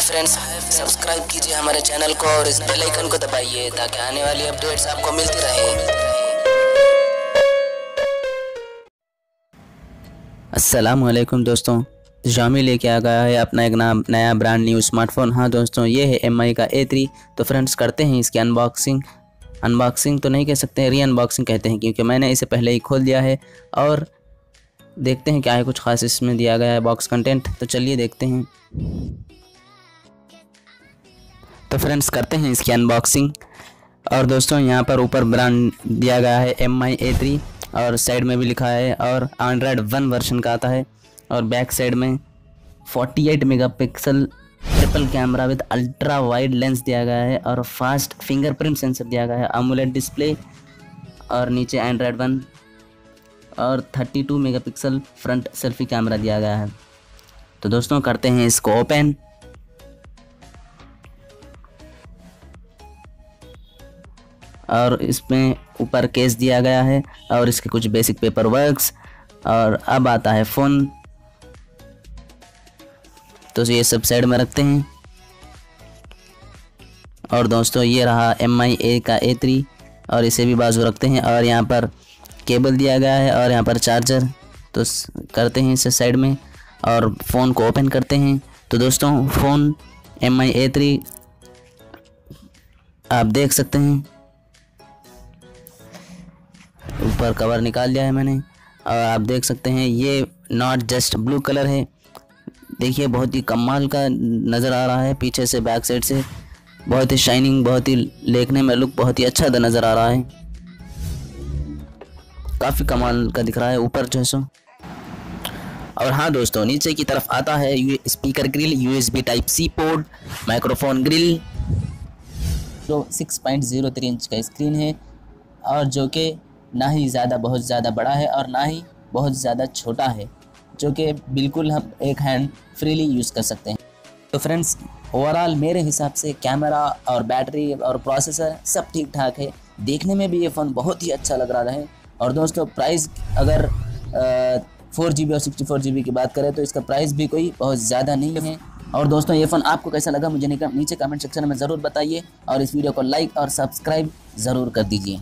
Friends, subscribe कीजिए हमारे channel को और इस बेल आइकन को दबाइए ताकि आने वाली अपडेट्स आपको मिलती रहे। असलकुम दोस्तों Xiaomi लेके आ गया है अपना एक नाम, नया ब्रांड न्यू स्मार्टफ़ोन हाँ दोस्तों, ये है एमआई का ए थ्री तो फ्रेंड्स करते हैं इसकी अनबॉक्सिंग अनबॉक्सिंग तो नहीं कह सकते री अनबॉक्सिंग कहते हैं, क्योंकि मैंने इसे पहले ही खोल दिया है। और देखते हैं क्या है, कुछ खास इसमें दिया गया है बॉक्स कंटेंट तो चलिए देखते हैं। तो फ्रेंड्स करते हैं इसकी अनबॉक्सिंग और दोस्तों, यहाँ पर ऊपर ब्रांड दिया गया है एम आई ए थ्री और साइड में भी लिखा है और एंड्रॉयड वन वर्जन का आता है। और बैक साइड में 48 megapixel triple camera with ultra wide lens दिया गया है और फास्ट फिंगरप्रिंट सेंसर दिया गया है अमोलेड डिस्प्ले और नीचे एंड्रॉयड वन और 32 मेगापिक्सल फ्रंट सेल्फी कैमरा दिया गया है। तो दोस्तों, करते हैं इसको ओपन और इसमें ऊपर केस दिया गया है और इसके कुछ बेसिक पेपर वर्क्स और अब आता है फ़ोन तो ये सब साइड में रखते हैं। और दोस्तों ये रहा एम आई ए का ए थ्री और इसे भी बाजू रखते हैं और यहाँ पर केबल दिया गया है और यहाँ पर चार्जर तो करते हैं इसे साइड में और फ़ोन को ओपन करते हैं। तो दोस्तों phone M I A three आप देख सकते हैं। ऊपर कवर निकाल लिया है मैंने। और आप देख सकते हैं, ये नॉट जस्ट ब्लू कलर है। देखिए, बहुत ही कमाल का नज़र आ रहा है, पीछे से बैक साइड से। बहुत ही शाइनिंग बहुत ही देखने में लुक बहुत ही अच्छा नज़र आ रहा है। काफ़ी कमाल का दिख रहा है, ऊपर जो है सो। और हाँ दोस्तों, नीचे की तरफ़ आता है speaker grille USB type C port microphone grille जो 6.03 इंच का स्क्रीन है, और जो कि ना ही ज़्यादा, बहुत ज़्यादा बड़ा है और ना ही बहुत ज़्यादा छोटा है, जो कि बिल्कुल हम एक हैंड फ्रीली यूज़ कर सकते हैं। तो फ्रेंड्स ओवरऑल मेरे हिसाब से कैमरा और बैटरी और प्रोसेसर सब ठीक ठाक है। देखने में भी ये फ़ोन बहुत ही अच्छा लग रहा है। और दोस्तों प्राइस अगर फोर जी और सिक्सटी फोर जी की बात करें तो इसका प्राइस भी कोई बहुत ज़्यादा नहीं है। और दोस्तों, ये फ़ोन आपको कैसा लगा, मुझे नीचे कमेंट सेक्शन में ज़रूर बताइए। और इस वीडियो को लाइक और सब्सक्राइब ज़रूर कर दीजिए।